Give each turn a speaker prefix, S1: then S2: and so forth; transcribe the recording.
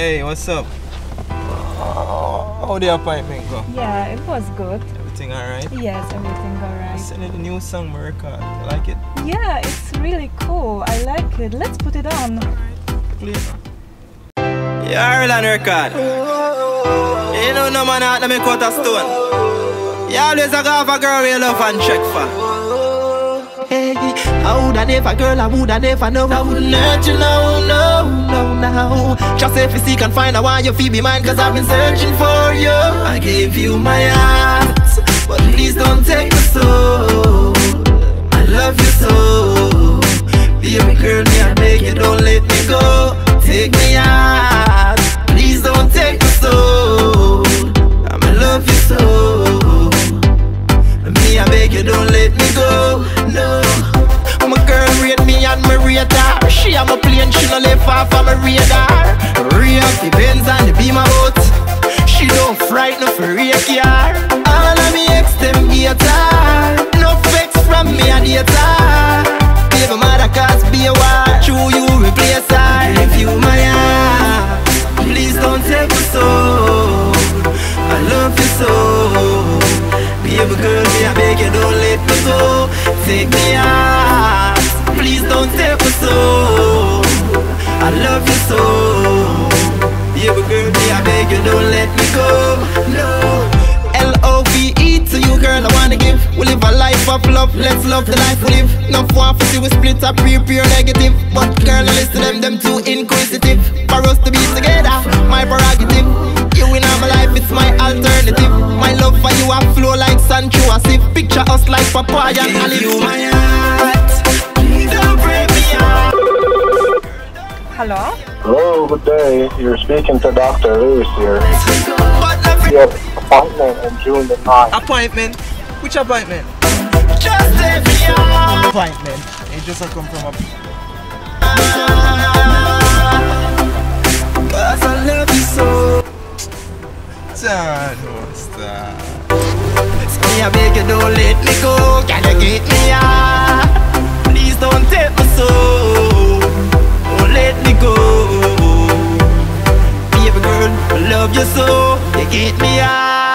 S1: what's up? How the appointment go?
S2: Yeah, it was good.
S1: Everything alright?
S2: Yes, everything alright.
S1: Send you the new song my record. You like it?
S2: Yeah, it's really cool. I like it. Let's put it on.
S1: Play it. Yeah, Island record. You know no man out let me cut a stone. You always a go have a girl we love and check for.
S3: Hey, I woulda never, girl, I woulda never know. I wouldn't let you know, no, no, no. Just if you seek and find out why you feel be mine, cause I've been searching for you. I gave you my heart, but please don't take my soul. I love you so. Baby girl, me, I beg you, don't let me go. Take me out, please don't take my soul. I'ma love you so. Me, I beg you, don't let me go. No. My girl rate me and my radar. She am a plane, she no left off of my radar. Real the Benz and the beam boat. She don't frighten for real car. All of me ex them guitar. No flex from me a data. Baby mother cause be a war. True you replace her. If you my heart, please don't take my soul. I love you so. Baby girl, me I beg you, don't let me go. Take me out, please don't take me so. You, don't let me go. No. L-O-V-E to you, girl, I wanna give. We live a life of love, let's love the life we live. No one for see we split up, pure, pure negative. But girl, I listen to them, them too inquisitive. For us to be together, my prerogative. You in my life, it's my alternative. My love for you, I flow like sun through a sieve. Picture us like papaya and olive. You my heart, don't break me heart.
S2: Hello?
S4: Hello, good day. You're speaking to Dr. Lewis here.
S3: But nothing,
S4: You appointment on June the 9th.
S1: Appointment? Which appointment?
S3: just let me out.
S1: Appointment. It just come from a
S3: Cause I love you so. Me, I beg you, don't let me go. Can you get me out? Please don't take my soul. You get me out.